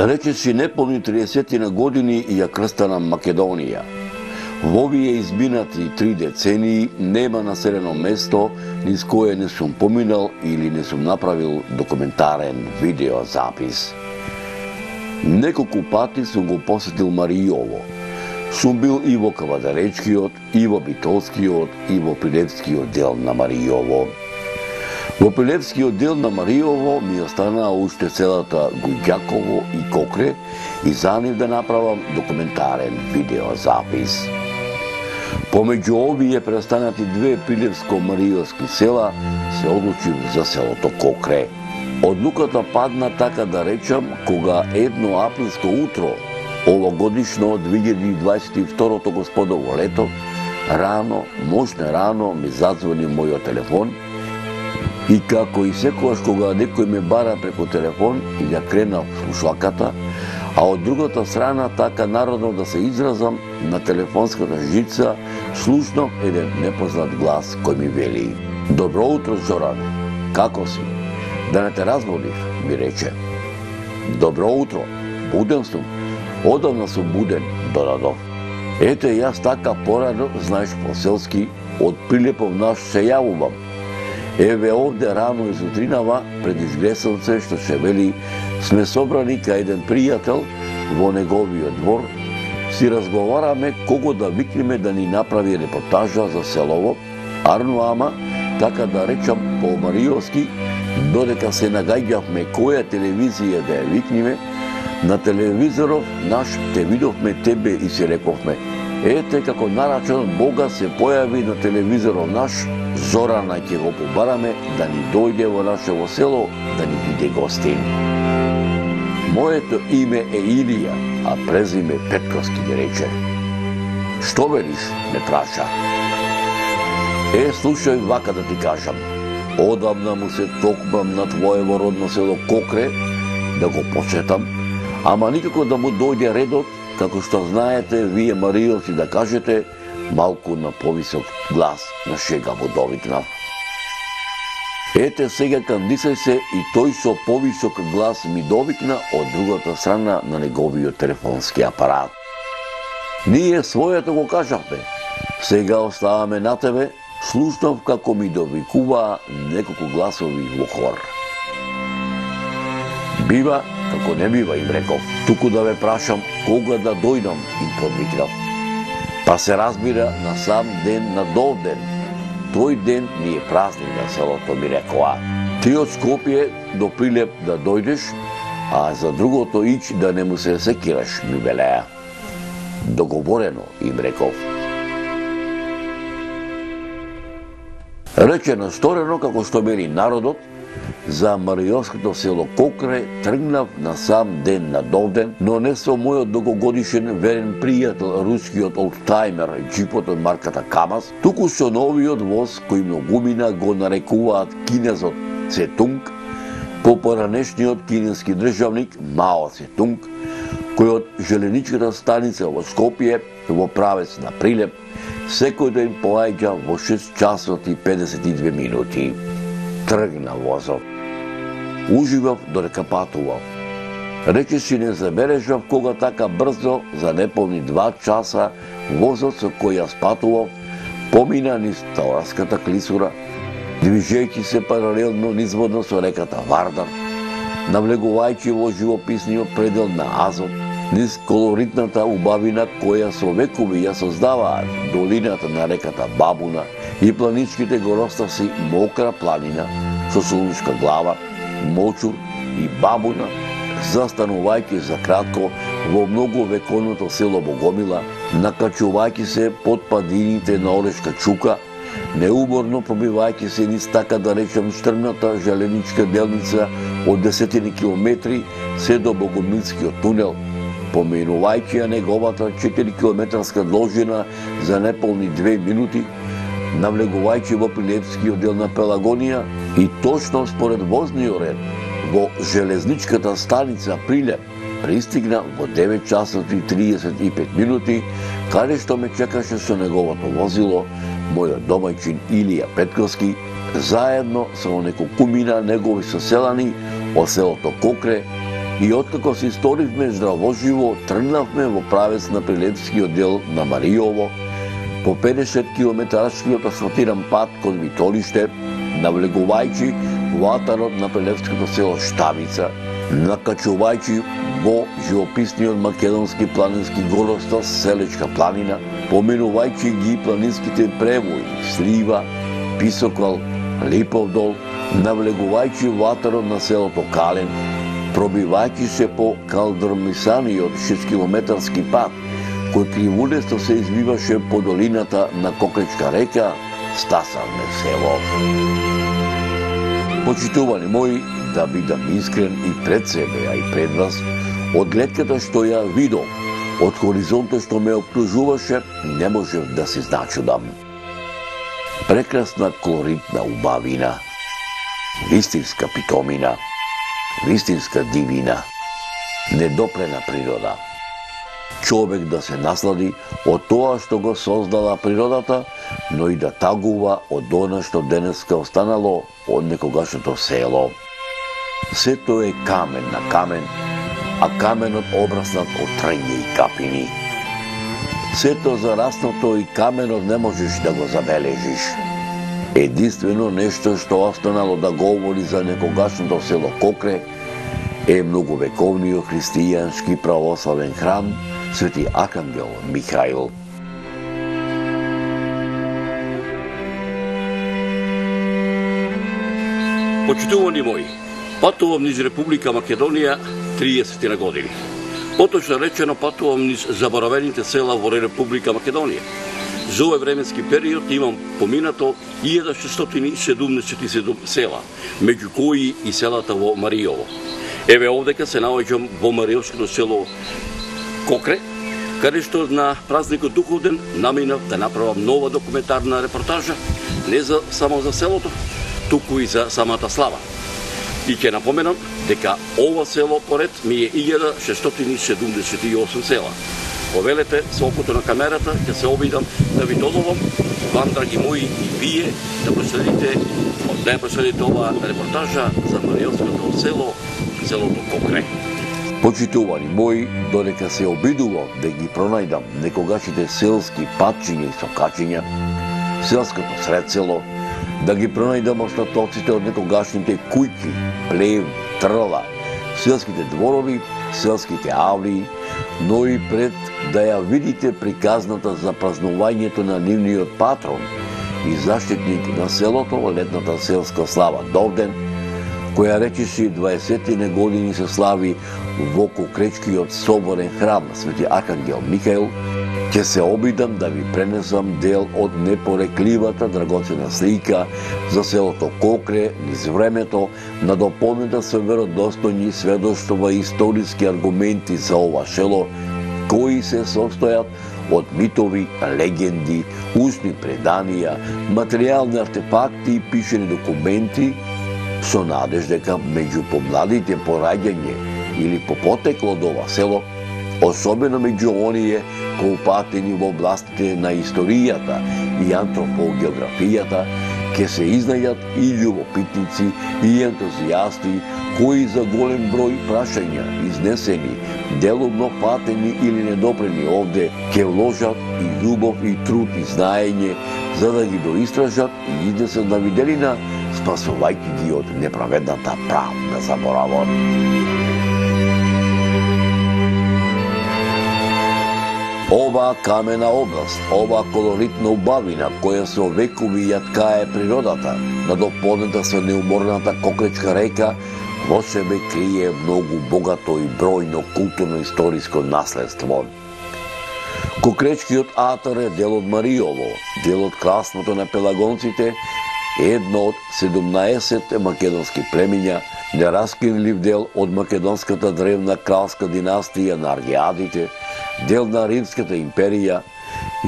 Речеси неполни 30 на години ја крстана Македонија. Во овие изминати три децении нема населено место низ кое не сум поминал или не сум направил документарен видеозапис. Неколку пати сум го посетил Маријово. Сум бил и во Кавадаречкиот, и во Битолскиот, и во Пилевскиот дел на Маријово. Во Пилевскиот дел на Мариово, ми останаа уште целата Гуѓаково и Кокре и за нив да направам документарен видеозапис. Помеѓу овие престанати две пилевско-маријовски села се одлучив за селото Кокре. Одлуката падна така да речам кога едно априлско утро овогодишно 2022 господово лето рано, можне рано ми зазвони мојот телефон И како и секогаш кога некој ме бара преку телефон и ја кренав слушалката, а од другата страна така народно да се изразам на телефонската жица, слушнав еден непознат глас кој ми вели Добро утро, Зоране. како си? Да не те разбудив, ми рече. Добро утро, буден сум. Одавна сум буден, додадов. Ете, јас така порано, знаеш, по селски, од прилепов наш се јавувам Еве овде рано из утринава, пред изгресовце, што се вели, сме собрани кај еден пријател во неговиот двор, си разговараме кого да викнеме да ни направи репортажа за селово, Арнуама, така да речам по Мариовски, додека се нагаѓавме која телевизија да ја викнеме, на телевизоров наш те видовме тебе и си рековме, ете како нарачен Бога се појави на телевизоров наш, Зорана ќе го побараме да ни дојде во нашево село да ни биде гостин. Моето име е Илија, а презиме Петковски ми рече. Што велиш, ме праша. Е, слушај вака да ти кажам. Одамна му се токмам на твоево родно село Кокре, да го почетам, ама никако да му дојде редот, како што знаете, вие Маријовци да кажете, малку на повисок глас на шега во Довитна. Ете сега кандисај се и тој со повисок глас ми довикна од другата страна на неговиот телефонски апарат. Ние својата го кажавме. Сега оставаме на тебе, слушнав како ми довикуваа неколку гласови во хор. Бива, како не бива, им реков. Туку да ве прашам кога да дојдам, им подвикнав. Па се разбира на сам ден на Довден. Тој ден ни е празник на селото, ми рекоа. Ти од Скопје до Прилеп да дојдеш, а за другото ич да не му се секираш, ми велеа. Договорено, им реков. Речено сторено како што мери народот, за Маријовското село Кокре тргнав на сам ден на Довден, но не со мојот долгогодишен верен пријател, рускиот олдтаймер, джипот од марката Камаз, туку со новиот воз кој многумина го нарекуваат кинезот Цетунг, по поранешниот кинески државник Мао Цетунг, кој од желеничката станица во Скопје во правец на Прилеп секој ден поаѓа во 6 часот и 52 минути. Тргна возот уживав додека патував. си не забележав кога така брзо, за неполни два часа, возот со кој јас патував, помина низ Таораската клисура, движејќи се паралелно низводно со реката Вардар, навлегувајќи во живописниот предел на Азот, низ колоритната убавина која со векови ја создаваат долината на реката Бабуна и планичките горостаси Мокра планина со солуничка глава, Мочур и Бабуна, застанувајќи за кратко во многу вековното село Богомила, накачувајќи се под падините на Орешка Чука, неуморно пробивајќи се низ така да речем штрмната желеничка делница од десетини километри се до Богомилскиот тунел, поменувајќи ја неговата 4 километарска должина за неполни две минути, навлегувајќи во Прилепскиот дел на Пелагонија и точно според возниот ред во железничката станица Прилеп пристигна во 9 часот и 35 минути, каде што ме чекаше со неговото возило мојот домаќин Илија Петковски, заедно со неколкумина негови соселани од селото Кокре, И откако се историвме живо, тргнавме во правец на Прилепскиот дел на Мариово, по 50 километарскиот асфалтиран пат кон Витолиште, навлегувајќи во на Прилепското село Штавица, накачувајќи во живописниот македонски планински горостос Селечка планина, поминувајќи ги планинските превои Слива, Писоквал, Липовдол, навлегувајќи во на селото Кален, пробивајќи се по калдромисаниот 6 километарски пат, кој кривулесто се извиваше по долината на Кокречка река, стасавме село. Почитувани мои, да бидам искрен и пред себе, а и пред вас, од гледката што ја видов, од хоризонтот што ме обкружуваше, не можев да се значудам. Прекрасна колоритна убавина, вистинска питомина, вистинска дивина, недопрена природа. Човек да се наслади од тоа што го создала природата, но и да тагува од она што денеска останало од некогашното село. Сето е камен на камен, а каменот обраснат од трња и капини. Сето зарасното и каменот не можеш да го забележиш. Единствено нешто што останало да говори за некогашното село Кокре е многовековниот христијански православен храм Свети Акангел Михаил. Почитувани мои, патувам низ Република Македонија 30 на години. Поточно речено патувам низ заборавените села во Република Македонија. За овој временски период имам поминато 1677 села, меѓу кои и селата во Мариово. Еве овдека се наоѓам во Мариовското село Кокре, каде што на празникот Духовден наминав да направам нова документарна репортажа, не за само за селото, туку и за самата слава. И ќе напоменам дека ова село поред ми е 1678 села. Повелете со окото на камерата, ќе се обидам да ви додолам, вам, драги мои, и вие да проследите, да ја проследите оваа репортажа за Мариотското село, селото Кокре. Почитувани мои, додека се обидувам да ги пронајдам некогашите селски патчиња и сокачиња, селското средсело, да ги пронајдам остатоците од некогашните кујки, плев, трла, селските дворови, селските авли, но и пред да ја видите приказната за празнувањето на нивниот патрон и заштитник на селото, летната селска слава Довден, која речиси 20 години се слави во Кокречкиот соборен храм Свети Архангел Михаил, ќе се обидам да ви пренесам дел од непорекливата драгоцена слика за селото Кокре низ времето, надополнета да со веродостојни сведоштва и историски аргументи за ова село, кои се состојат од митови, легенди, устни преданија, материјални артефакти и пишени документи, со надеж дека меѓу помладите пораѓање или по потекло од ова село, особено меѓу оние коупатени во областите на историјата и антропогеографијата, ќе се изнајат и љубопитници и ентузијасти кои за голем број прашања изнесени, делумно патени или недопрени овде, ќе вложат и љубов и труд и знаење за да ги доистражат и изнесат на виделина, спасувајќи ги од неправедната правна заборавот. Ова камена област, ова колоритна убавина, која со векови ја ткае природата, надополнета со неуморната Кокречка река, во себе крие многу богато и бројно културно-историско наследство. Кокречкиот атар е дел од Мариово, дел од красното на пелагонците, едно од 17 македонски племиња, нераскинлив дел од македонската древна кралска династија на Аргиадите, дел на Римската империја,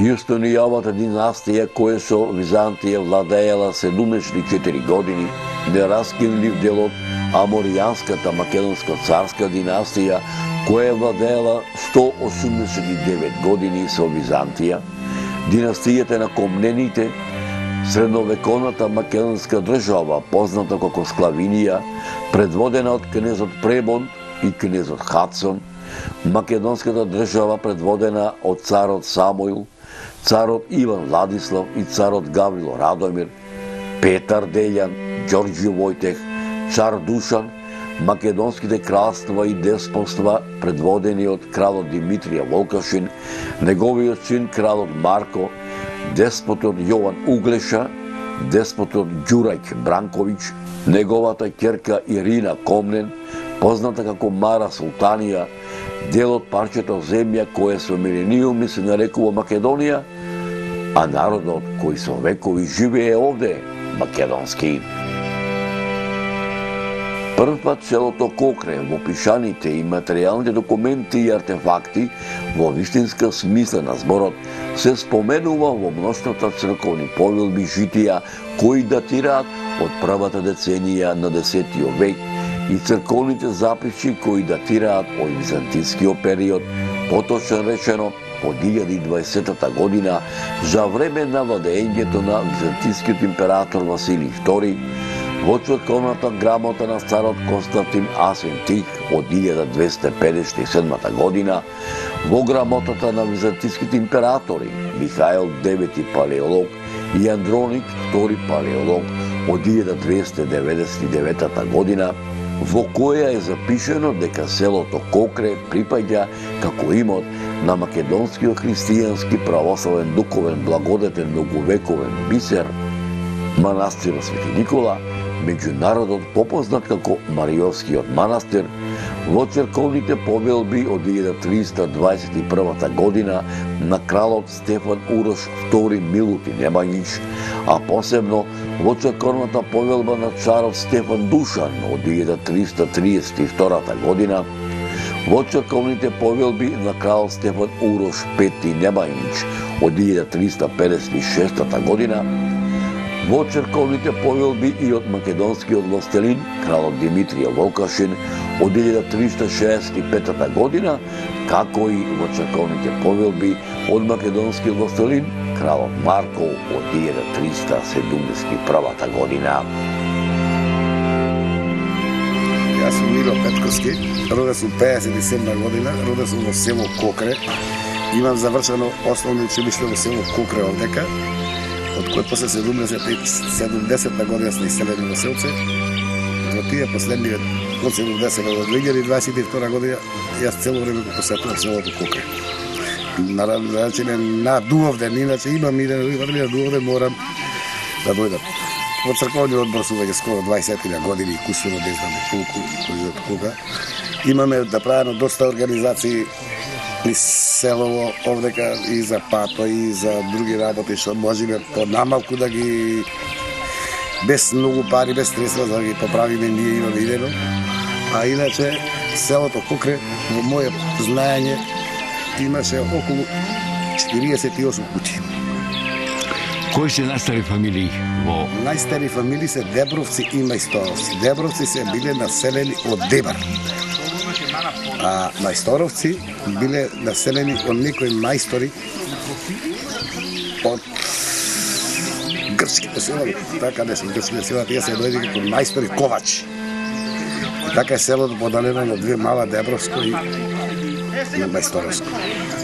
Јустонијавата династија која со Византија владеела 74 години, нераскинлив дел од Аморијанската македонска царска династија која владеела 189 години со Византија, династијата на Комнените, средновековната македонска држава, позната како Склавинија, предводена од кнезот Пребон, и кнезот Хадсон, македонската држава предводена од царот Самојл, царот Иван Владислав и царот Гаврило Радомир, Петар Делјан, Ѓорѓи Војтех, цар Душан, македонските кралства и деспотства предводени од кралот Димитрија Волкашин, неговиот син кралот Марко, деспотот Јован Углеша, деспотот Ѓурајк Бранковиќ, неговата ќерка Ирина Комнен, позната како Мара Султанија, дел од парчето земја кое со милениуми се нарекува Македонија, а народот кој со векови живее овде, македонски. Прв пат селото Кокре во пишаните и материјалните документи и артефакти во вистинска смисла на зборот се споменува во мноштвото црковни повелби житија кои датираат од првата деценија на 10 век и црковните записи кои датираат од византискиот период, поточно речено по 1020 година за време на владеењето на византискиот император Василий II во црковната грамота на царот Константин Асентик од 1257 година, во грамотата на византиските императори Михаил IX Палеолог и Андроник II Палеолог од 1299 година, во која е запишено дека селото Кокре припаѓа како имот на македонскиот христијански православен духовен благодетен многовековен бисер манастир Свети Никола, меѓународот попознат како Мариовскиот манастир, во црковните повелби од 1321 година на кралот Стефан Урош II Милути Немањич, а посебно во црковната повелба на царот Стефан Душан од 1332 година, во црковните повелби на крал Стефан Урош V Немањич од 1356 година, во черковните повелби и од македонскиот властелин, кралот Димитрија Волкашин, од 1365 година, како и во черковните повелби од македонскиот властелин, кралот Марко од 1371 година. Јас сум Мило Петковски, роден сум 57 година, роден сум во село Кокре. Имам завршено основно училиште во село Кокре овдека, од кој после 70-та година сме иселени во селце. Во тие последни од 70 до 2022 година јас цело време го посетувам селото Кука. На рачене на значи, Дуовден, иначе имам и на Дуовден морам да дојдам. Во црковниот одбор сум веќе скоро 20 години, кусуро не знам колку, од кога. Имаме да правено доста организации низ селово овдека и за пато и за други работи што можеме по намалку да ги без многу пари, без средства да ги поправиме ние имаме идено. А иначе селото Кокре во моје знаење имаше околу 48 куќи. Кои се најстари фамилии во Најстари фамилии се Дебровци и Мајсторовци. Дебровци се биле населени од Дебар. А Мајсторовци биле населени од некои мајстори од грчките села, така не се грчките села, тие се дојде како мајстори ковачи. Така е селото поделено на две мала Дебровско и на Мајсторовско.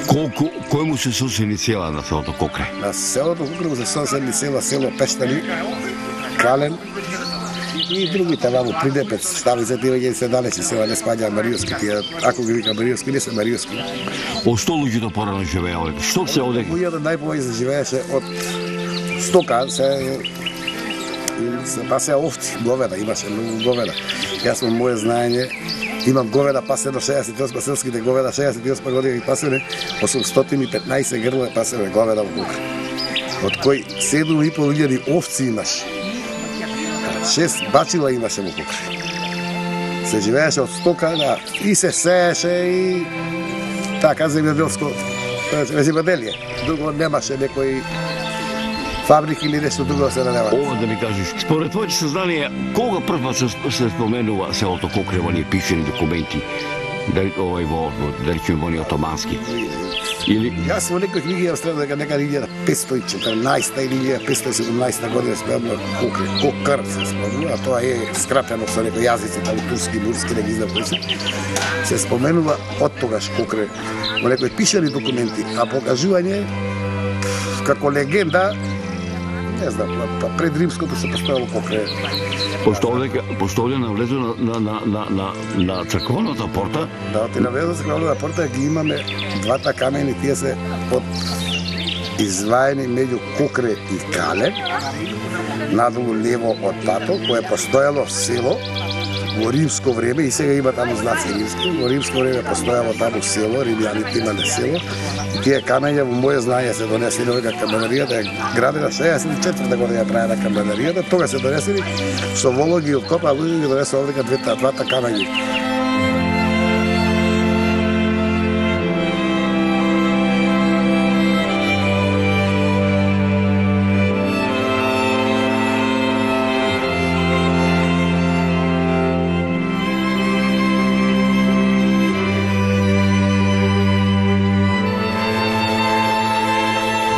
колку кој му се сосени села на селото Кокре? На селото Кукрово се соседни села, село Пештани, Кален и другите ваму Придепец, стави се тие веќе се далече села, не спаѓа Мариовски, тие, ако ги вика Мариовски, не се Мариовски. Од што луѓето порано живее овде? Што се овде? Луѓето најповеќе се живееше од стока, се се пасе овци, говеда, имаше многу говеда. Јас во моје знаење имам говеда пасено 68 селските говеда 68 години ги пасене 815 грле пасене говеда во Кукра. Од кои 7.500 овци имаше. Шест бачила имаше во Кукра. Се живееше од стока, да, и се сееше и така земјоделско земјоделие. Друго немаше некои фабрики или нешто друго да се наделува. Ова да ми кажеш, според твоите сознание, кога прв се, се споменува селото Кокре во ние пишени документи? Дали овој во, во да речеме во ние отомански? Или Јас во некој книги ја страдам дека нека 1514 или 1517 година спомнува Кокре, Кокр се спомнува, а тоа е скратено со некој јазици, дали турски, мурски, не ги знам кои се. Се споменува од тогаш Кокре во некои пишани документи, а покажување како легенда не знам, па, па пред римското се постоело Кокре. пошто овде пошто овде на на на на на, на црковната порта, Да, ти навеза се кралова порта ги имаме двата камени, тие се од изваени меѓу Кокре и Кале, надолу лево од тато, кое постоело село во римско време и сега има таму знаци римски. Во римско време постојало таму село, римјаните имале село. И тие камења во моје знање се донесени овека каменаријата ја градена 64 година ја правена каменаријата, тога се донесени со вологи од копа, луѓе ги донесоа овде двата двата камења.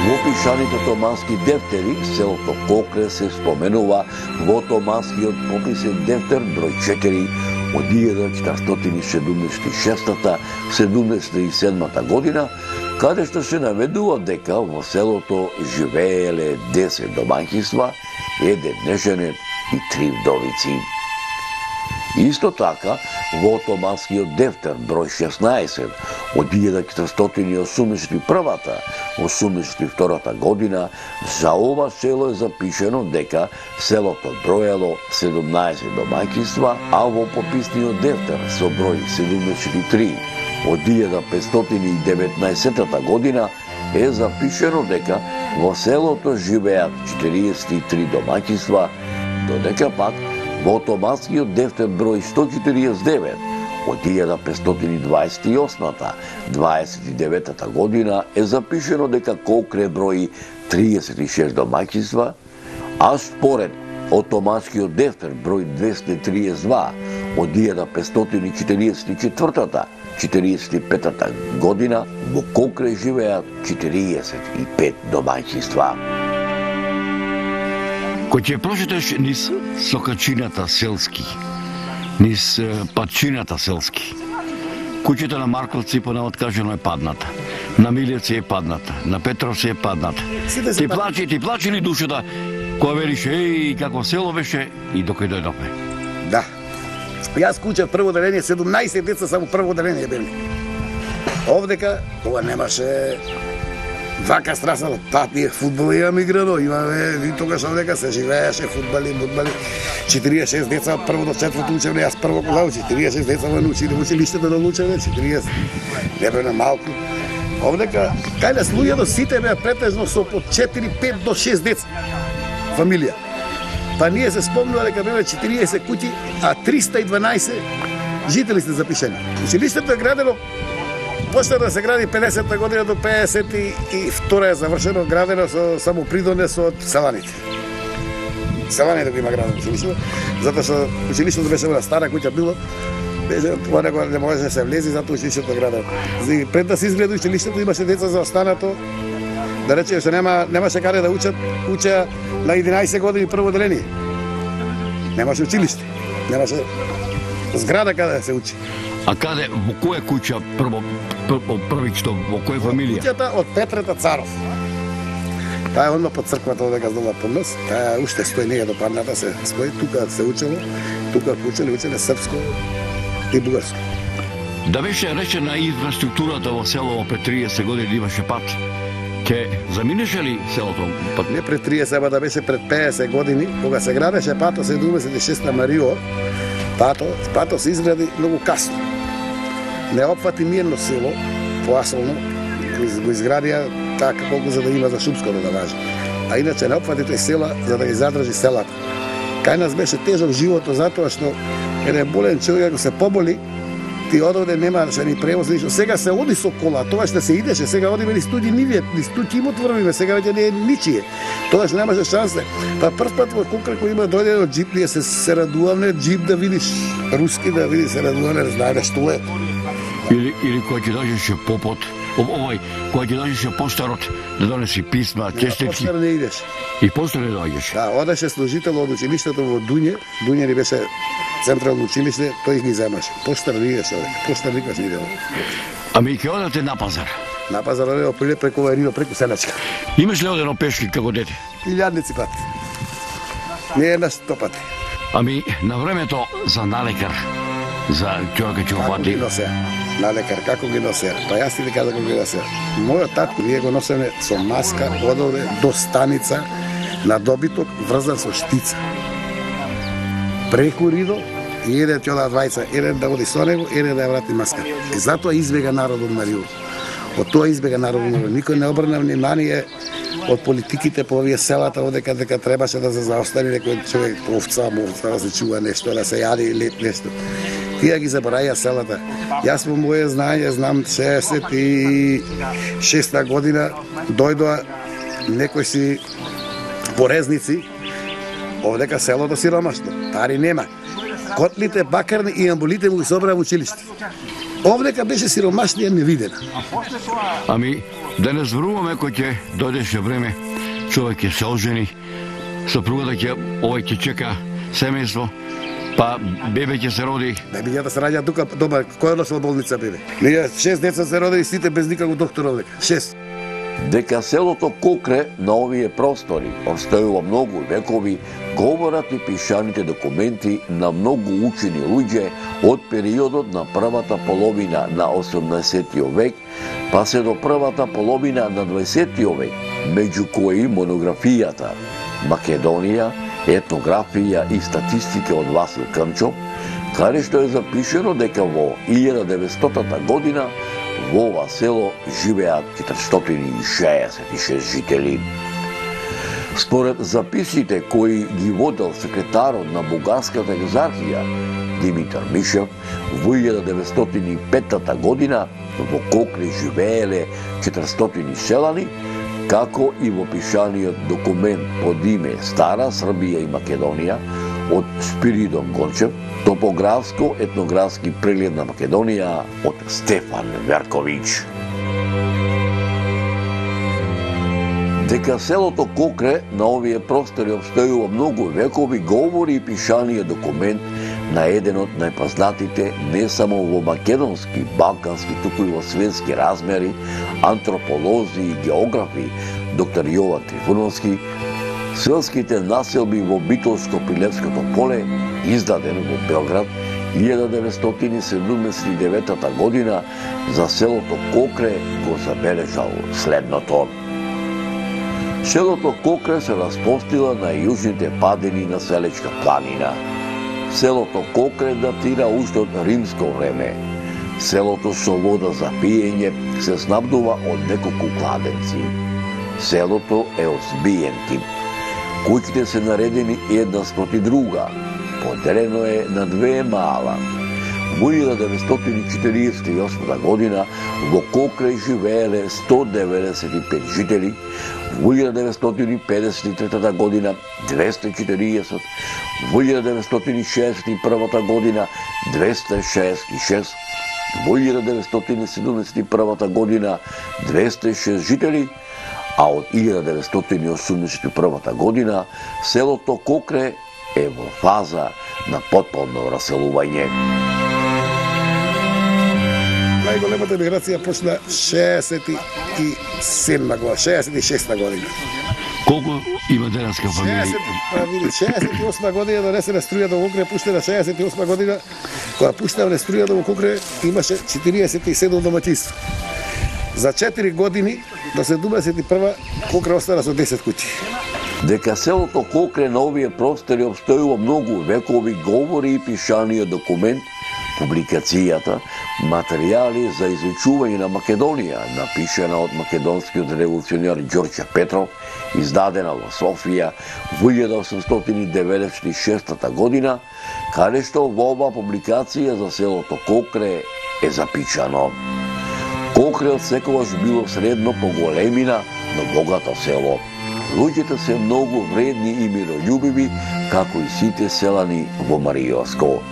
Во пишаните томански дефтери, селото Кокре се споменува во томанскиот пописен дефтер број 4 од 1476-77 година, каде што се наведува дека во селото живееле 10 домаќинства, еден неженет и три вдовици. Исто така, во Отоманскиот дефтер број 16 од 1481-82 година за ова село е запишено дека селото броело 17 домаќинства, а во пописниот дефтер со број 73 од 1519 година е запишено дека во селото живеат 43 домаќинства, додека пак Во Томанскиот дефтер број 149 од 1528-29 година е запишено дека Кокре брои 36 домаќинства, а според Отоманскиот дефтер број 232 од 1544-45 година во Кокре живеат 45 домаќинства кој ќе прочиташ низ сокачината селски, низ е, патчината селски, куќата на Марковци понавоткажено е падната, на Милијаци е падната, на Петровци е падната. Ти плачи, ти плачи ли душата, која велиш, еј, како село беше, и докај дојдовме. Да. Јас кучев прво деление, 17 деца само прво деление бели. Овдека, кога немаше вака страсна, та ние фудбал имам играно, имаме, и тогаш овдека се живееше фудбали, фудбали. 46 деца од прво до четврто учевне, јас прво кога учи, 46 деца во училе, во училиштето на учевне, 40. Не бе на малку. Овдека, кај нас луѓето сите беа претежно со по 4, 5 до 6 деца. Фамилија. Па ние се спомнува дека беве 40 куќи, а 312 жители се запишени. Училиштето е градено почна да се гради 50-та година до 52 е завршено градено со само придонес од селаните. Селаните го има градено училиштето, затоа што училиштето беше на стара куќа било, беше тоа него не може да се влези, затоа училиштето градено. И пред да се изгледа училиштето имаше деца за останато, да рече што нема немаше каде да учат, учеа на 11 години прво деление. Немаше училиште, немаше зграда каде да се учи. А каде, во која куќа прво, прво првичто, во која фамилија? Куќата од Петрета Царов. Таа е одма под црквата одека здома под нас. Таа уште стои неја до парната се стои, тука се учело, тука учеле, учеле српско и бугарско. Да беше речена инфраструктурата во село пред 30 години да имаше пат, ке заминеше ли селото пат? Не пред 30, ама да беше пред 50 години, кога се градеше пато 76 на Марио, пато, пато се изгради многу касно. Не опфати мирно село, поасолно, го изградија така колку за да има за шумското да важи. А иначе не опфати тој села за да ги задржи селата. Кај нас беше тежок животот затоа што еден болен човек ако се поболи, ти одовде немаше ни превоз, ништо. Сега се оди со кола, тоа што се идеше, сега одиме ни студи нивие, ни студи имот, врвиме, сега веќе не е ничие. Тогаш немаше шансе. Па прв пат во Кукра кој има дојде од джип, ние се, се радуваме джип да видиш руски, да видиш се радуваме, да знаеме што е. Или кој ќе дојдеше попот, овој, кој ќе дојдеше постарот да донеси писма, честитки. Постар не идеш. И постар не дојдеше. Да, одеше служител од училиштето во Дуње, Дуње ни беше централно училиште, тој ги земаше. Постар не идеш, постар никаш не идел. Ами ќе одете на пазар. На пазар одео приле преку Варино, преку Сеначка. Имаш ли одено пешки како дете? Илјадници пат. Не една сто пати. Ами на времето за налекар, за човека ќе Како опати. На лекар, како ги носе? Па јас ти дека како ги носе. Мојот татко, ние го носеме со маска, ододе до станица на добиток врзан со штица. Преку Ридо, и еден ќе одат двајца, еден да оди со него, еден да ја врати маска. И затоа избега народот на Рио. Од тоа избега народот на Рио. Никој не обрна внимание од политиките по овие селата одека дека требаше да се заостани некој човек овца, овца да се чува нешто, да се јади или нешто. Тие ги забораја селата. Јас во моје знаење знам 66 година дојдоа некои си порезници овдека селото сиромашно. Пари нема. Котлите, бакарни и амбулите му ги собраа во училиште. Овдека беше сиромашнија невидена. Ами, да не зборуваме кој ќе дојдеше време, човек ќе се ожени, сопругата ќе, овој ќе чека семејство, па бебе ќе се роди, Бебињата се раѓаат тука дома, кој одошол во болница бебе? Ние шест деца се родени сите без никаков доктор овдека. Шест. Дека селото Кокре на овие простори обстојува многу векови, говорат и пишаните документи на многу учени луѓе од периодот на првата половина на 18 век, па се до првата половина на 20 век, меѓу кои монографијата Македонија, етнографија и статистика од Васил Крнчов, каде што е запишено дека во 1900 година во ова село живеат 466 жители. Според записите кои ги водел секретарот на Бугарската екзархија Димитар Мишев, во 1905 година во Кокре живееле 400 селани, како и во пишаниот документ под име Стара Србија и Македонија од Спиридон Гончев, топографско-етнографски преглед на Македонија од Стефан Верковиќ. Дека селото Кокре на овие простори обстојува многу векови, говори и пишаниот документ на еден од најпознатите не само во македонски, балкански, туку и во светски размери, антрополози и географи, доктор Јован Трифуновски, селските населби во Битолско-Прилепското поле, издаден во Белград 1979 година за селото Кокре го забележал следното. Селото Кокре се распостила на јужните падини на Селечка планина. Селото Кокре датира уште од римско време. Селото со вода за пиење се снабдува од неколку кладенци. Селото е од збиен тип. Куќите се наредени една спроти друга. Поделено е на две мала. Во 1948 година во Кокре живееле 195 жители, во 1953 година 240, во 1961 година 266, во 1971 година 206 жители, а од 1981 година селото Кокре е во фаза на потполно раселување. Најголемата емиграција почна 67 година, 66 година. колку има денеска 60, фамилија? па види, 68 година донесена струјата во Кокре, пуштена 68 година, кога пуштена струјата во Кокре, имаше 47 домаќинства. За 4 години до 71 Кокре остана со 10 куќи. Дека селото Кокре на овие простори обстојува многу векови говори и пишаниот документ, публикацијата, материјали за изучување на Македонија, напишена од македонскиот револуционер Ѓорѓе Петров, издадена во Софија во 1896 година, каде што во оба публикација за селото Кокре е запичано. Кокре од секогаш било средно по големина, но богато село. Луѓето се многу вредни и мирољубиви, како и сите селани во Мариоско.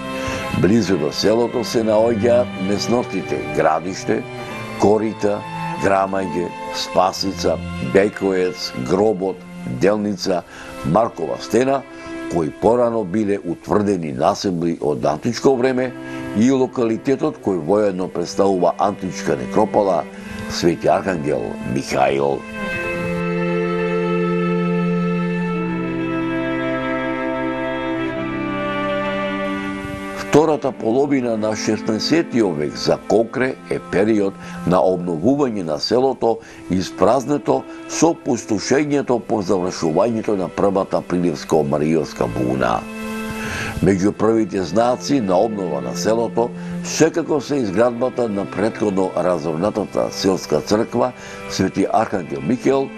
Близу до селото се наоѓа местностите Градиште, Корита, Грамаѓе, Спасица, Бекоец, Гробот, Делница, Маркова стена, кои порано биле утврдени насебли од античко време и локалитетот кој воедно представува античка некропола Свети Архангел Михаил. Втората половина на 16 век за Кокре е период на обновување на селото испразнето со пустошењето по завршувањето на првата приливско-маријовска буна. Меѓу првите знаци на обнова на селото секако се изградбата на предходно разорнатата селска црква Свети Архангел Микел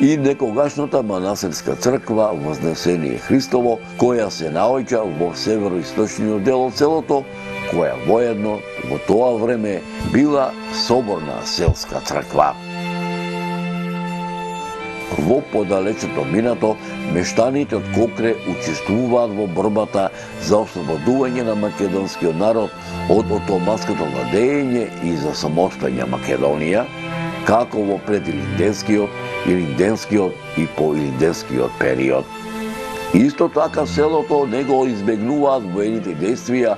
и некогашната манасирска црква Вознесение Христово, која се наоѓа во североисточниот дел од селото, која воедно во тоа време била соборна селска црква. Во подалечето минато, мештаните од Кокре учествуваат во борбата за ослободување на македонскиот народ од отоманското владење и за самостојна Македонија, како во предилинденскиот илинденскиот и по илинденскиот период. Исто така селото него избегнуваат воените действија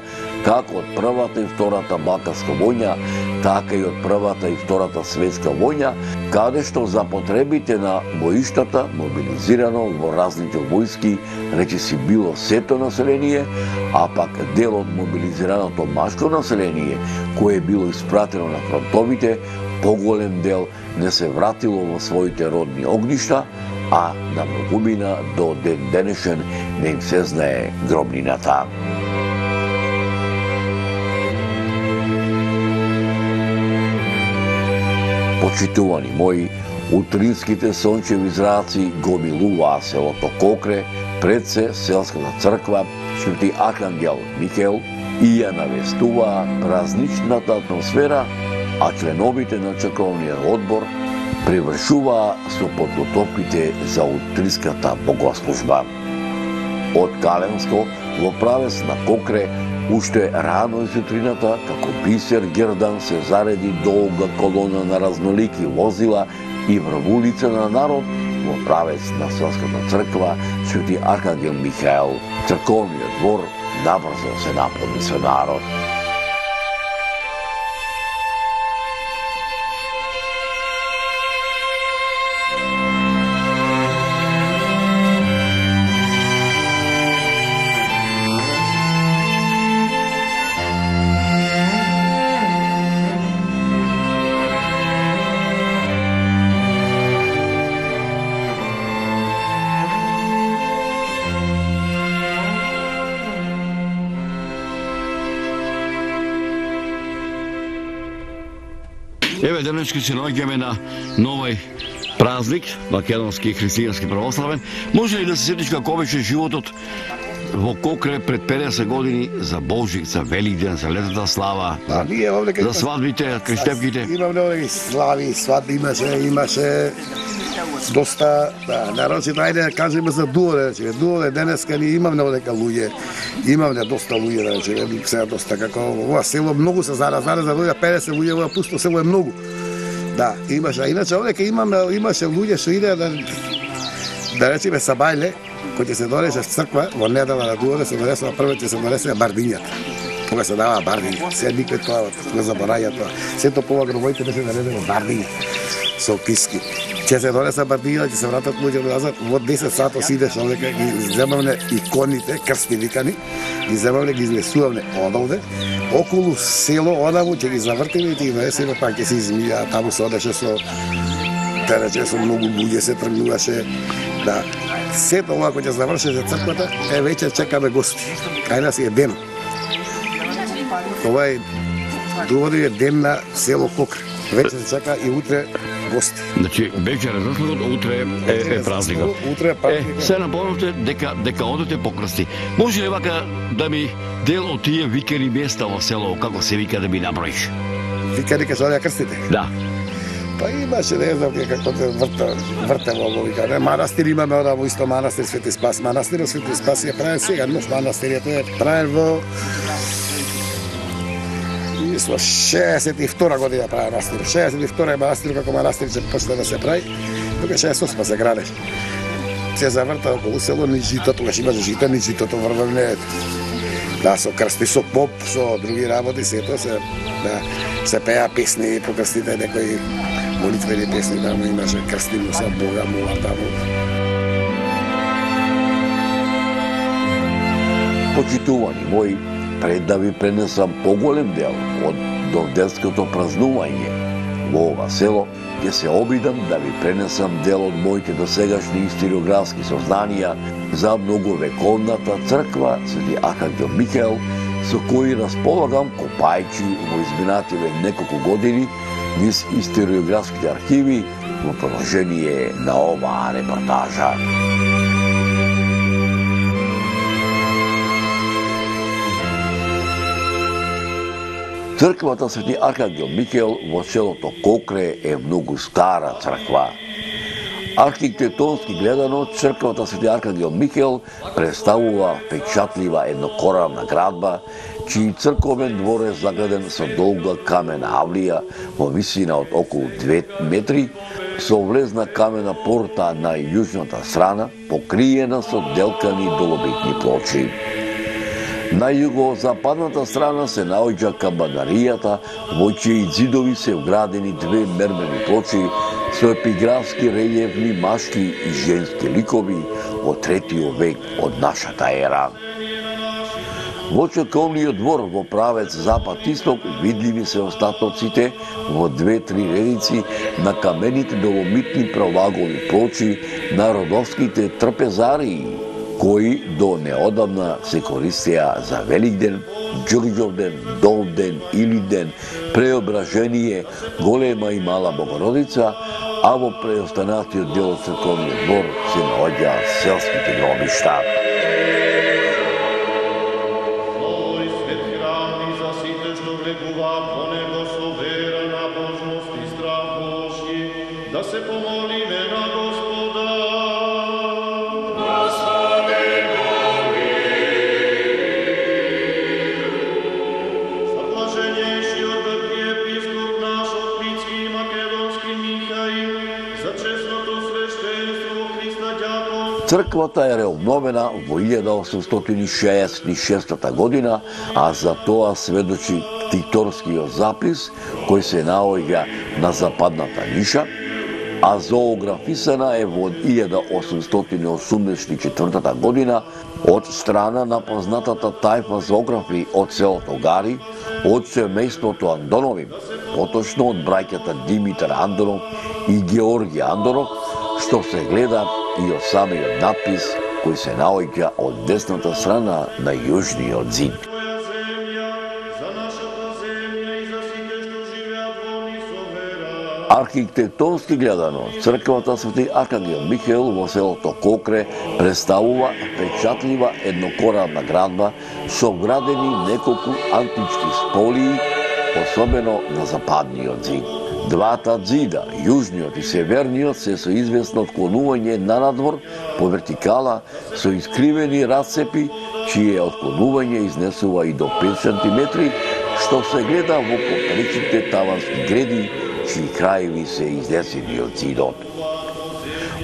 како од првата и втората Балканска војна, така и од првата и втората светска војна, каде што за потребите на боиштата, мобилизирано во различни војски, речиси било сето население, а пак дел од мобилизираното машко население, кое било испратено на фронтовите, поголем дел не се вратило во своите родни огништа, а на многумина до ден денешен не им се знае гробнината. Почитувани мои, утринските сончеви зраци го милуваа селото Кокре, пред се селската црква, Свети Архангел Михел и ја навестуваа празничната атмосфера а членовите на црковниот одбор превршуваа со подготовките за утриската богослужба. Од Каленско во правец на Кокре уште рано изутрината, како бисер Гердан се зареди долга колона на разнолики возила и врвулица на народ во правец на Селската црква Свети Архангел Михаел. Црковниот двор набрзо се наполни со народ. Денешки се наоѓаме на новој празник, македонски христијански православен. Може ли да се сетиш како беше животот во Кокре пред 50 години за Божик, за Великден, за летата слава, А ние овде за свадбите, крештепките? Имаме овде слави, свадби имаше, имаше доста, да, нарочито, ајде да кажеме за Дуоле, речеме, Дуоле денеска ни имаме овдека луѓе, имаме доста луѓе, да речеме, сега доста како ова село многу се зара, зара за луѓе, 50 луѓе, ова пусто село е многу. Да, имаше, а иначе овде имам, имаше луѓе што иде да да речеме сабајле, кој ќе се донесе в црква, во недела на Дуоле да се донесува прво ќе се донесе бардињата. Кога се дава бардиња, се никој тоа не забораја тоа. Сето пова гробоите не се да наредено бардиња со писки. Ќе се донеса бардија, ќе се вратат луѓе назад, во 10 сато сидеш овдека, ги земавне иконите, крсти викани, ги земавне, ги изнесуваме одовде, околу село одаму ќе ги завртиме и ќе ги донесеме, па ќе се измија, таму се одеше со да со многу луѓе се тргнуваше, да. Сето ова кој ќе заврши за црквата, е веќе чекаме гости. Кај нас е ден. Ова е доводи е ден на село Кокре. Веќе се чека и утре гости. Значи, беше разлогот, утре е, е празникот. Утре е Е, празникот. се напомнавте дека дека одете по крсти. Може ли вака да ми дел од тие викани места во село, како се вика да ми наброиш? Вика дека се крстите. Да. Па имаше, не знам како те врта, вртево во вика. Не, манастир имаме ода во исто манастир Свети Спас. Манастирот Свети Спас е правен сега, нов манастирот е правен во мисло 62 година прави манастир. 62 е манастир како манастир ќе почне да се прави. Тука 68 па се градеш. Се заврта околу село ни жито, тогаш имаше жито, ни житото врвавне. Да, со крсти, со поп, со други работи, сето се, да, се пеа песни, по крстите некои молитвени песни, да, имаше крстимо се Бога, му, таму. Почитувани мои, пред да ви пренесам поголем дел од довденското празнување во ова село, ќе се обидам да ви пренесам дел од моите досегашни историографски сознанија за многовековната црква Свети Архангел Михаел, со кои располагам копајќи во изминативе неколку години низ историографските архиви во продолжение на оваа репортажа. Црквата Свети Архангел Микел во селото Кокре е многу стара црква. Архитектонски гледано, црквата Свети Архангел Михел представува впечатлива еднокоравна градба, чиј црковен двор е заграден со долга камена авлија во висина од околу 2 метри, со влезна камена порта на јужната страна, покриена со делкани долобитни плочи. На југозападната страна се наоѓа кабанаријата, во чиј зидови се вградени две мермени плочи со епиграфски релјефни машки и женски ликови од третиот век од нашата ера. Во чеколниот двор во правец запад-исток видливи се остатоците во две-три редици на камените доломитни праваголи плочи на родовските трпезарии кои до неодамна се користеа за Великден, Ѓурѓовден, Довден, Илиден, преображение, голема и мала Богородица, а во преостанатиот дел од црковниот двор се наоѓаат селските гробишта. Црквата е реобновена во 1866 година, а за тоа сведочи Титорскиот запис кој се наоѓа на западната ниша, а зоографисана е во 1884 година од страна на познатата тајфа зоографи од селото Гари, од семејството Андонови, поточно од браќата Димитар Андонов и Георги Андонов, што се гледа и од самиот надпис кој се наоѓа од десната страна на јужниот зид. Архитектонски гледано, црквата Свети Аркангел Михаел во селото Кокре представува впечатлива еднокоравна градба со вградени неколку антички сполии, особено на западниот зид. Двата зида, јужниот и северниот, се со известно отклонување на надвор по вертикала со искривени расцепи, чие отклонување изнесува и до 5 см, што се гледа во попречите тавански греди, чии краеви се изнесени од зидот.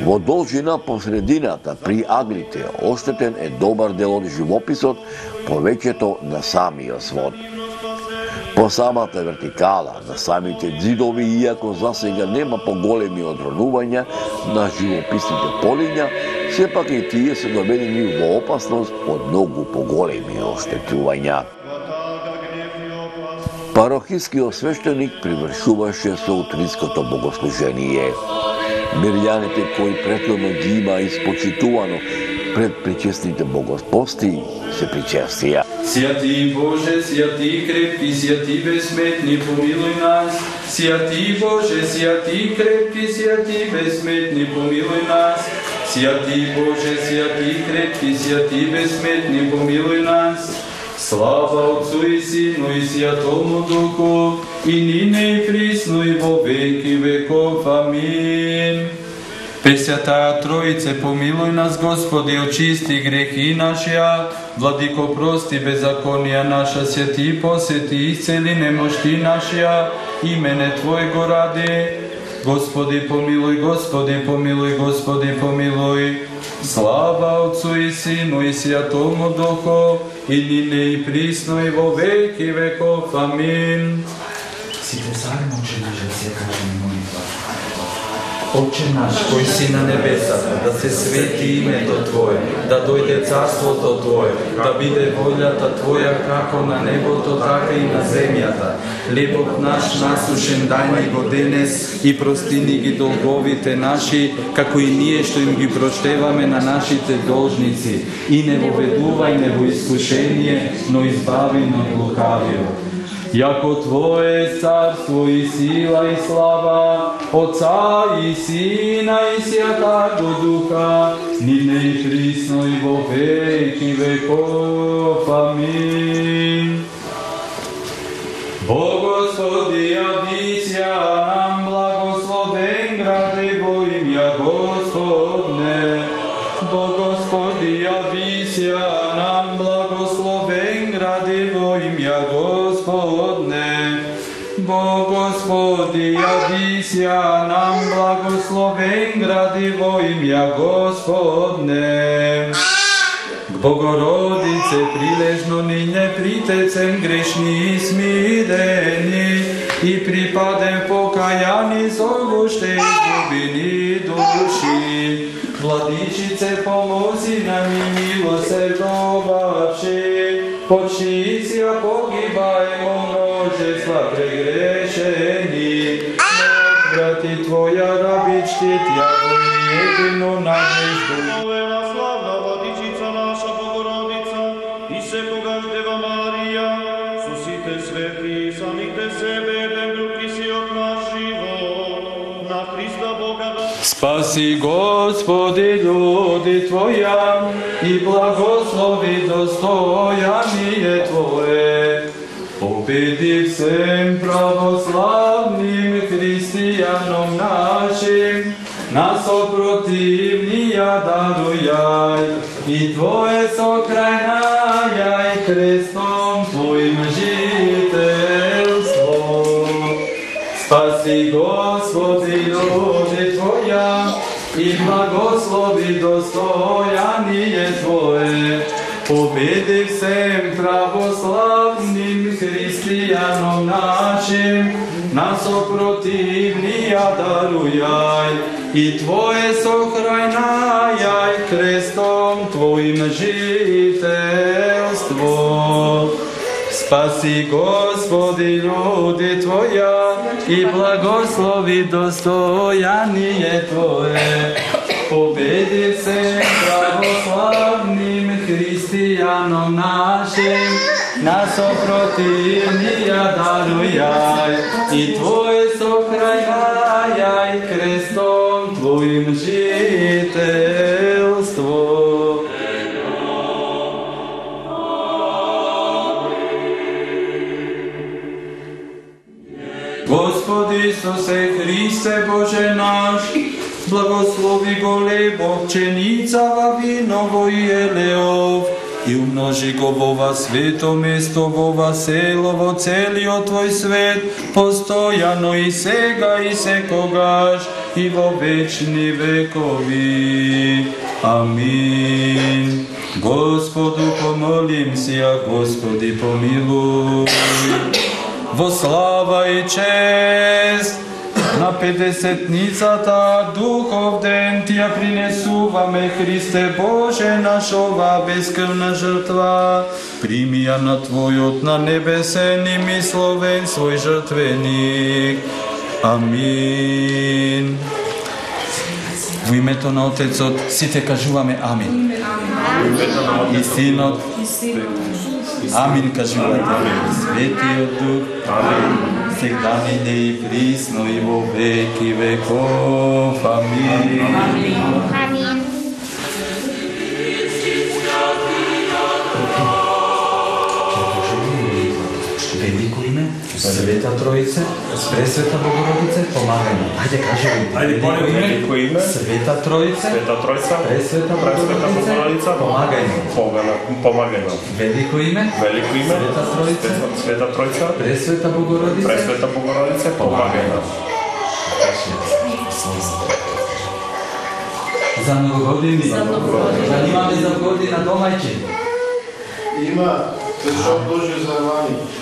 Во должина по средината при аглите оштетен е добар дел од живописот, повеќето на самиот свод. Самата вертикала на самите зидови, иако за сега нема поголеми одронувања на живописните полиња, сепак и тие се доведени во опасност од многу поголеми оштетувања. Парохискиот свештеник привршуваше со утринското богослужение. Мирјаните кои претходно ги има испочитувано пред причестните богоспости се причестија. Святи Боже, святи крепки, святи безсметни, помилуј нас. Святи Боже, святи крепки, святи безсметни, помилуј нас. Святи Боже, святи крепки, святи безсметни, помилуј нас. Слава Отцу и Сину и Святому Духу, и нине и присно и во веки веков. Амин. Пресвятая Троице, помилуй нас, Господи, очисти грехи нашија, Владико, прости беззаконија наша, сети, посети, исцели немошти нашија, имене Твој го ради. Господи, помилуй, Господи, помилуй, Господи, помилуй. Слава Отцу и Сину и Святому Духу, и нине и присно и во веки веков. Амин. Сите заедно, че да се. Отче наш, кој си на небесата, да се свети името Твое, да дојде царството Твое, да биде волјата Твоја како на небото, така и на земјата. Лепот наш насушен дај ни го денес и прости ни ги долговите наши, како и ние што им ги проштеваме на нашите должници. И не воведувај не во искушение, но избави од лукавиот. Твое царство и сила и слава, Отца и Сина и Святаго Духа, нине и присно и во веки веков. Амин. Бо Господи, јавися нам Bo gospodi, adisja nam blagosloven gradivo imja gospodne. Bogorodice, priležno ninje pritecem grešni smideni i pripadem pokajani zogušte izgubini duši. Vladičice, pomozi nam i milosrdno babši, počici, a рабички, Тја во едино надежду Новена славна владичица наша Богородица и секогаш Дева Марија, со сите свети и самите себе еден друг и си од наш живот, на Христа Бога да Спаси Господи люди Твоја и благослови достојание Твое. Победи всем православним христијаном Да опротивнија дарујај и Твое сокрајнајај крестом Твоим жителство. Спаси Господи люди Твоја и благослови достојание Твое. Победи всем православним христијаном нашим, нас опротивнија дарујај и Твое сохрајнајај крестом Твоим жителство. Спаси Господи люди Твоја и благослови достојание Твое. Победи се православним христијаном нашим, на сопротивнија дарујај и Твое сокрајај крестом Твоим жителство. Господи Исусе Христе Боже наш, благослови го бог пченица во виново и елеов, и умножи го во ова свето место, во ова село, во целиот Твој свет, постојано и сега и секогаш, и во вечни векови. Амин. Господу помолим се, а Господи помилуј. Во слава и чест на Петдесетницата Духов ден ти ја принесуваме Христе Боже наш ова бескрвна жртва. Прими ја на Твојот на небесен и мисловен свој жртвеник. Амин. Во името на Отецот сите кажуваме Амин. И Синот Амин кажувате. Светиот Дух. Амин. Сега мине и присно и во веки веков. Амин. Амин. Света Троице, Пресвета Богородице, помагај ми. Ајде кажи ми. Ајде, понево велико име. Света Троице, Света Тројца, Пресвета Богородице, Богородица, помагај ми. Помагај- Помагај. Велико име, Велико име, Света Троице, Света- Тројца, Пресвета Богородице, Пресвета Богородица, помагај. За многу години. За многу години. Да имаме за година домајчин. Има, зашто Божје зарвани. Слава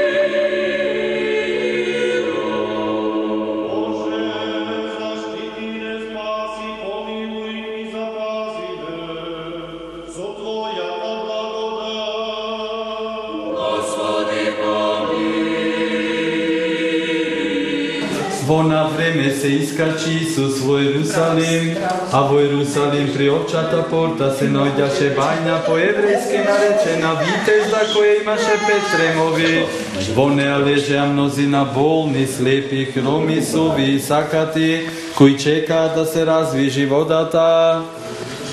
Во на време се искачи Исус во Јерусалим, а во Јерусалим при овчата порта се наоѓаше бајна по еврејски наречена витезда која имаше пет тремови. Во неа лежеа мнозина болни, слепи, хроми, суви и сакати, кои чекаат да се развижи водата.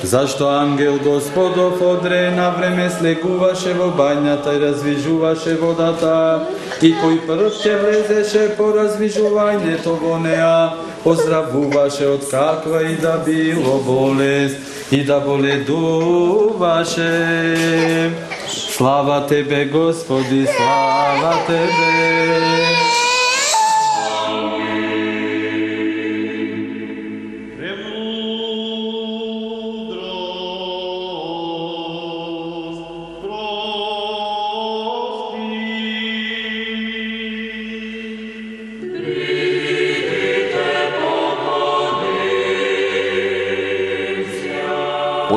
Зашто ангел Господов одре на време слегуваше во бањата и развижуваше водата, и кој прв ќе влезеше по развижувањето во неа, оздравуваше од каква и да било болест и да боледуваше. Слава Тебе, Господи, слава Тебе.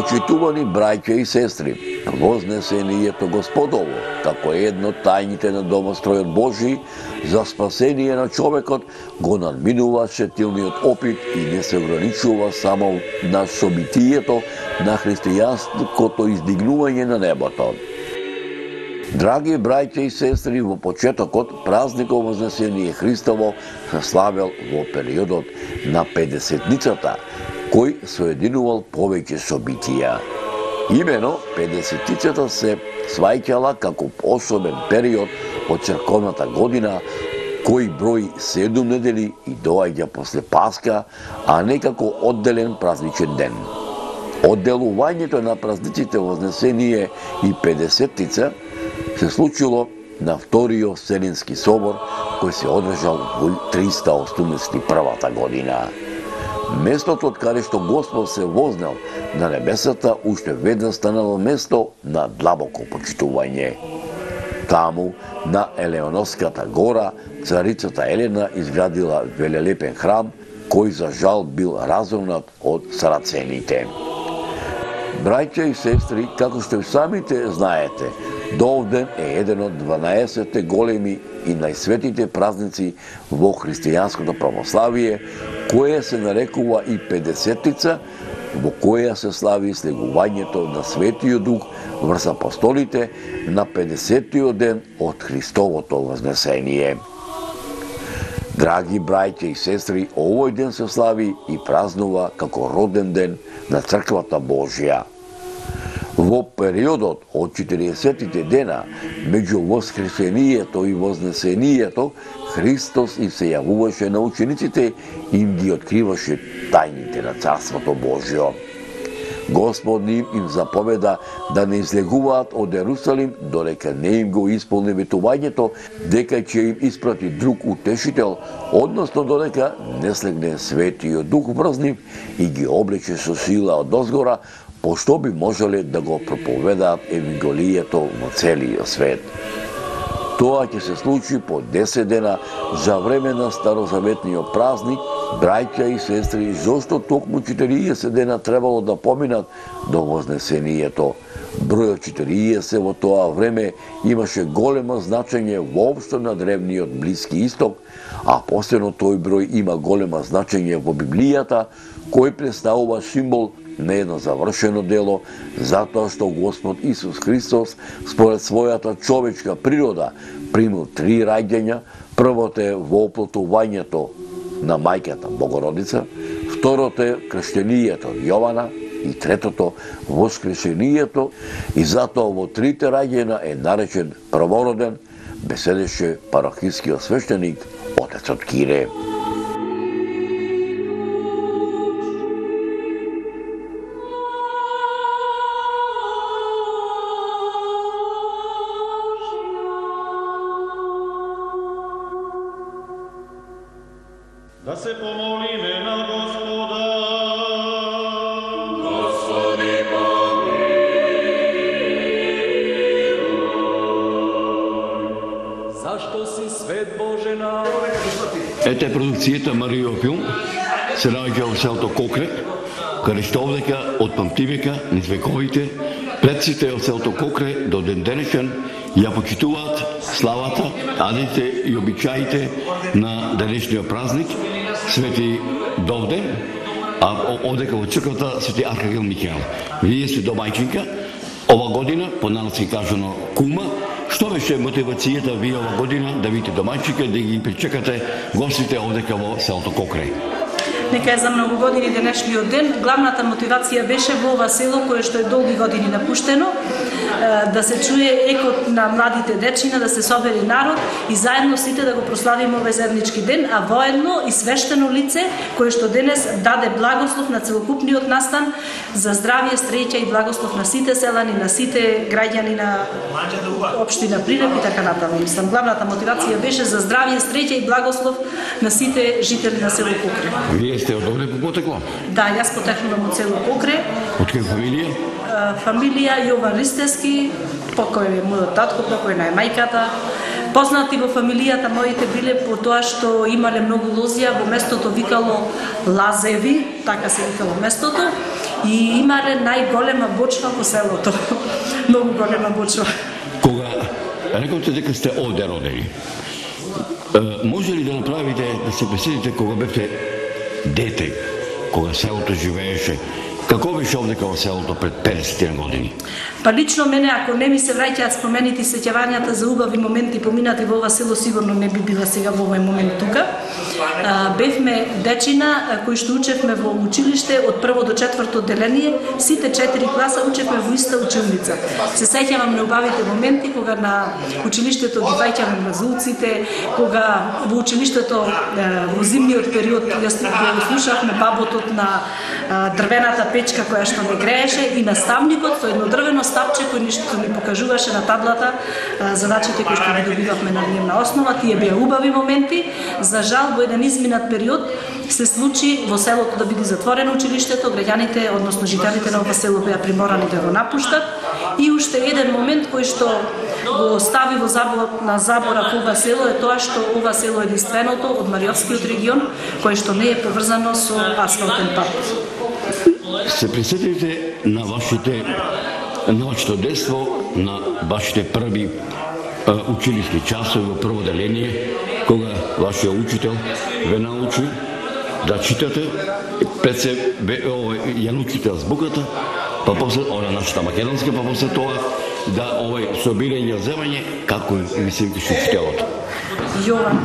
Почитувани браќа и сестри, вознесението Господово, како едно тајните на домостројот Божи, за спасение на човекот, го надминува шетилниот опит и не се ограничува само на собитието на христијанското издигнување на небото. Драги браќа и сестри, во почетокот празникот Вознесение Христово се славел во периодот на 50-ницата, кој соединувал повеќе собитија. Имено 50-тицата се свајќала како особен период од црковната година, кој брои 7 недели и доаѓа после Паска, а не како одделен празничен ден. Одделувањето на празниците Вознесение и 50-тица се случило на Вториот селински собор, кој се одржал во 381 година. Местото од каде што Господ се вознел на небесата уште веднаш станало место на длабоко почитување. Таму, на Елеоноската гора, царицата Елена изградила велелепен храм, кој за жал бил разорнат од сарацените. Браќа и сестри, како што и самите знаете, Довден е еден од 12 големи и најсветите празници во христијанското православие, кое се нарекува и 50-тица, во која се слави слегувањето на Светиот Дух врз апостолите на 50-тиот ден од Христовото вознесение. Драги браќа и сестри, овој ден се слави и празнува како роден ден на Црквата Божја. Во периодот од 40 дена меѓу воскресението и вознесението, Христос им се јавуваше на учениците и им ги откриваше тајните на Царството Божјо. Господ им, им заповеда да не излегуваат од Ерусалим додека не им го исполни ветувањето дека ќе им испрати друг утешител, односно додека не слегне светиот дух врз нив и ги облече со сила од озгора, пошто би можеле да го проповедаат Евангелието во целиот свет. Тоа ќе се случи по 10 дена за време на старозаветниот празник, браќа и сестри, зошто токму 40 дена требало да поминат до вознесението. Бројот 40 во тоа време имаше големо значење воопшто на древниот Блиски Исток, а посебно тој број има голема значење во Библијата, кој представува символ не едно завршено дело, затоа што Господ Исус Христос, според својата човечка природа, примил три раѓања, првото е во оплотувањето на мајката Богородица, второто е крштенијето Јована и третото воскресението и затоа во трите раѓена е наречен првороден, беседеше парахискиот свештеник отецот Кире. Селото Кокре, каде што овдека од памтивека низ вековите предците од селото Кокре до ден денешен ја почитуваат славата, адите и обичаите на денешниот празник Свети Довден, а одека во црквата Свети Архангел Михаел. Вие сте домајчинка, ова година, по народски кажано кума, што беше мотивацијата вие ова година да видите домајчинка да ги причекате гостите овдека во селото Кокрај? Нека е за многу години денешниот ден. Главната мотивација беше во ова село кое што е долги години напуштено, да се чуе екот на младите дечина, да се собери народ и заедно сите да го прославиме овој заеднички ден, а воедно и свештено лице кое што денес даде благослов на целокупниот настан за здравје, среќа и благослов на сите селани, на сите граѓани на општина Прилеп и така натаму. Мислам, главната мотивација беше за здравје, среќа и благослов на сите жители на село Кокре. Вие сте од овде по потекло? Да, јас потекнувам од село Кокре, Од која фамилија? Фамилија Јован Ристевски, покој е мојот татко, покојна е мајката. Познати во фамилијата моите биле по тоа што имале многу лозија, во местото викало Лазеви, така се викало местото, и имале најголема бочва во селото. многу голема бочва. Кога рековте дека сте овде родени, може ли да направите, да се беседите кога бевте дете, кога селото живееше, како беше овдека во селото пред 50 години? Па лично мене, ако не ми се враќаат спомените и сеќавањата за убави моменти поминати во ова село, сигурно не би била сега во овој момент тука. А, бевме дечина кои што учевме во училиште од прво до четврто деление, сите четири класа учевме во иста училница. Се сеќавам на убавите моменти кога на училиштето ги фаќаме мразуците, кога во училиштето во зимниот период ја слушавме баботот на дрвената дрвената печка која што не грееше и наставникот со едно дрвено стапче кој ништо ни покажуваше на таблата задачите кои што ги добивавме на дневна основа. Тие беа убави моменти. За жал во еден изминат период се случи во селото да биде затворено училиштето, граѓаните, односно жителите на ова село беа приморани да го напуштат и уште еден момент кој што го стави во забор, на заборав ова село е тоа што ова село е единственото од Мариовскиот регион кој што не е поврзано со асфалтен пат. Се присетите на вашите на вашето детство, на вашите први училишни часови во прво деление, кога вашиот учител ве научи да читате, пред се бе, овој, ја научите азбуката, па после, ова нашата македонска, па после тоа да овој собирање земање, како ви се викаше учителот. Јован.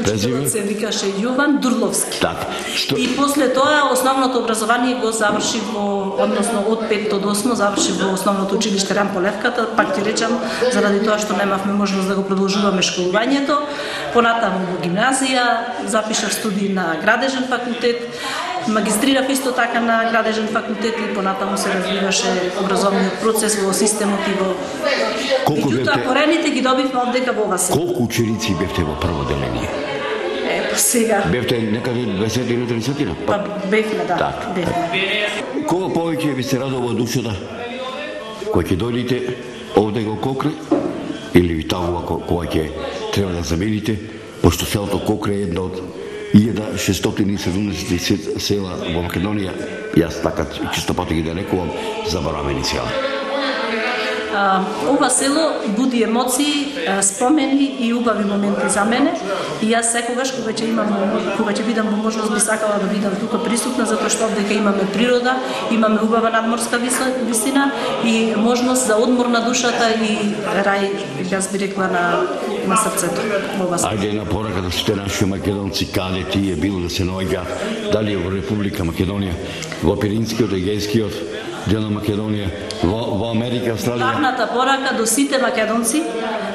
Учителот се викаше Јован Дурловски. Така. Што... И после тоа основното образование го заврши во, односно од 5 до 8 заврши во основното училиште Рампо Левката, пак ти речам, заради тоа што немавме можност да го продолжуваме школувањето. Понатаму во гимназија, запишав студии на градежен факултет, магистрирав исто така на градежен факултет и понатаму се развиваше образовниот процес во системот и во Колку Меѓутоа, бевте, корените ги добивме одека во ова село. колку ученици бевте во прво деление? Е, па сега, Бевте некаде 20 или 30 па бевме, да, Така. бевме. Кога повеќе ви се радува душата? Кога ќе дојдете овде го Кокре или ви тагува ко- кога ќе треба да замените, пошто селото Кокре е едно од 1670 села во Македонија, јас така чисто пати ги да рекувам, заборавени села. Ова село буди емоции, спомени и убави моменти за мене и јас секогаш кога ќе имам кога ќе видам можност би сакала да бидам тука присутна затоа што овдека имаме природа, имаме убава надморска висина и можност за одмор на душата и рај јас би рекла на на срцето во ова. Ајде една порака да сите наши македонци каде ти е било да се наоѓа, дали во Република Македонија, во Пиринскиот, Егејскиот дел на Македонија, во, во Америка, Австралија. Главната порака до сите македонци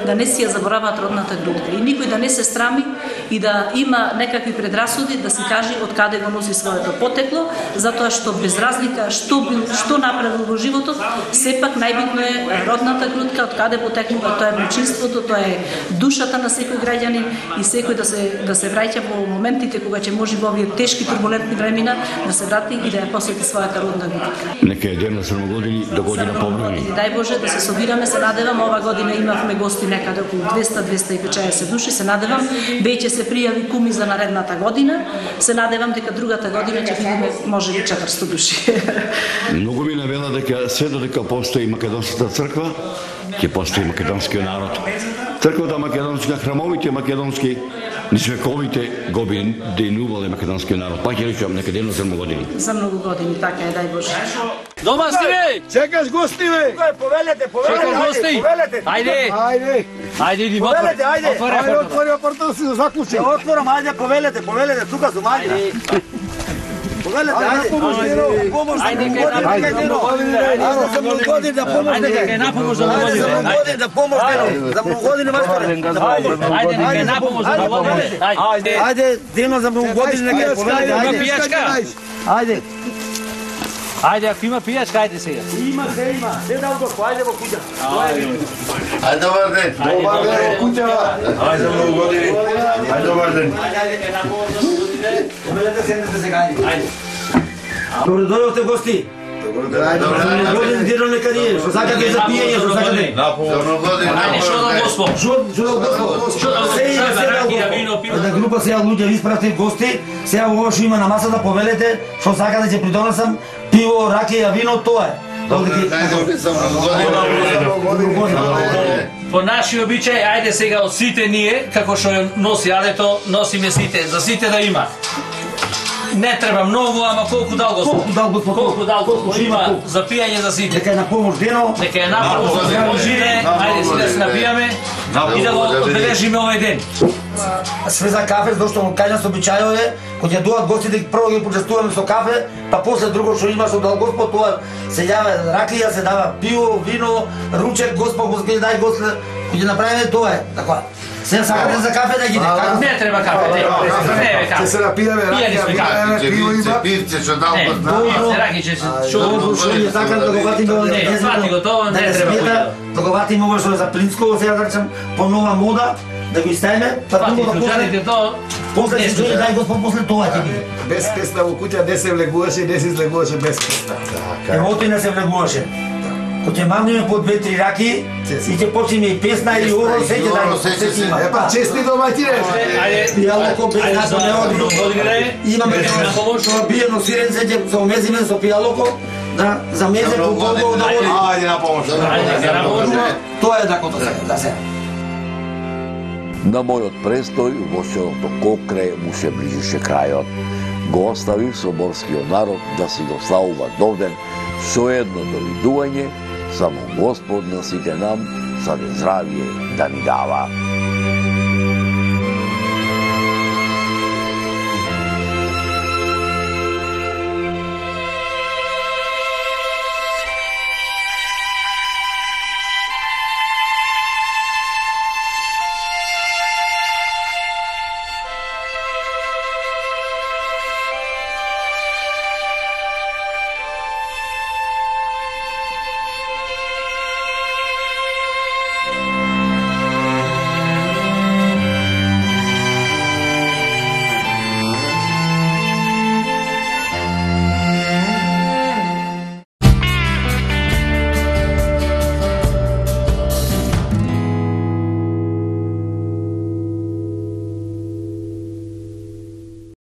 да не си ја забораваат родната грудка и никој да не се срами и да има некакви предрасуди да си каже од каде го носи своето потекло, затоа што без разлика што бил, што направил во животот, сепак најбитно е родната грудка, од каде потекнува, тоа е мачинството, тоа е душата на секој граѓанин и секој да се да се враќа во моментите кога ќе може во овие тешки турбулентни времена да се врати и да ја посети својата родна грудка. Нека е ден на години, до година побројани. И дај Боже да се собираме, се надевам, ова година имавме гости некаде околу 200-250 души, се надевам, веќе се пријави куми за наредната година, се надевам дека другата година ќе видиме може би 400 души. Многу ми навела дека све додека постои македонската црква, ќе постои македонскиот народ. Црквата македонска, храмовите македонски, низ вековите го би денувале македонскиот народ. Пак ќе речам нека ден на седмо години. за многу години, така е, дај Боже. Дома сте бе! Чекаш гости бе! Повелете, повелете, Чекаш ајде, гости? повелете. Ајде. Ајде. Ајде, иди, Повелете, отвори. ајде. Отвори апартман си да заклучи. Ја отворам, ајде, повелете, повелете, тука сум, ајде. Повелете, ајде. Помош, Дино. Помош, Ајде, да кај помогне, напомош, кај Дино. ајде. Ајде, за многу години да помогне. Ајде, кај напомош за многу Ајде, за години. многу години да помогне, Дино. За многу години, мајсторе. Да помогне. Ајде, нека е напомош за многу години. Ајде. Ајде, Дино, за многу години, нека е повелете, Има ајде. пијачка? Ајде. Ајде, ако има пијачка, ајде сега. Има, се има. Се да удоко, ајде во куќа. Ајде, добар ден. Добар ден, во куќа. Ајде, за многу години. Ајде, добар ден. Повелете, седнете сега, ајде. Ајде. Добро дојдовте гости. Добро години, Дино, нека ние. Што сакате за пиење, што сакате? Многу години. Ајде, што да Господ? Што да Господ? Што да Се има, се да пиво. Една група сега луѓе ви испрати гости, сега ова што има на масата повелете, што сакате ќе придонесам пиво, ракија, вино, тоа е. За години. По наши обичај, ајде сега од сите ние, како што носи Алето, носиме сите, за сите да има. Не треба многу, ама колку Господ. Колку Господ, Колку Господ. има, за пијање за сите. Нека е на помош дено. Нека е напомош за здраво живе, ајде сега да се напијаме и да го одбележиме овој ден. Све за кафе, зашто кај нас обичајот е, кога ќе дојдат гостите, прво ги почестуваме со кафе, па после друго што има што дал Господ, тоа се јаве ракија, се дава пиво, вино, ручек, Господ го дај Господ, кога ќе направиме тоа е, така. Се сакате за кафе да ги иде. како? Не треба кафе, не, не бе кафе. Ќе се напијаме, Пијани сме кафе. Пивце, пивце, што дал Не, Господ. се раки ќе се шо Добро, што ние сакам да го ватиме ова Не, фати го тоа, да не не треба да го ватиме ова што за Плинско, сега да речем, по нова мода, да го иставиме, па друго да после, после не ќе дојде дај Господ после тоа ќе биде. Без песна во куќа не се влегуваше, не се излегуваше без песна. Евото и не се влегуваше. Кога ќе мамнеме по две-три раки, и ќе почнеме и песна и ово, се ќе дај Господ, се ќе има. Епа, чести домаќине. Ајде, Пијалоко без ајде нако за не оди. године. Имаме тоа биено сиренце, ќе се омезиме со пијалоко, да замезе колку да води. Ајде на помош. Ајде, нека работи. Тоа е дакото сега, да се. На мојот престој во селото Кокре му се ближише крајот. Го оставив соборскиот народ да си го славува довден со едно довидување, само Господ на сите нам, за здравје, да ни дава.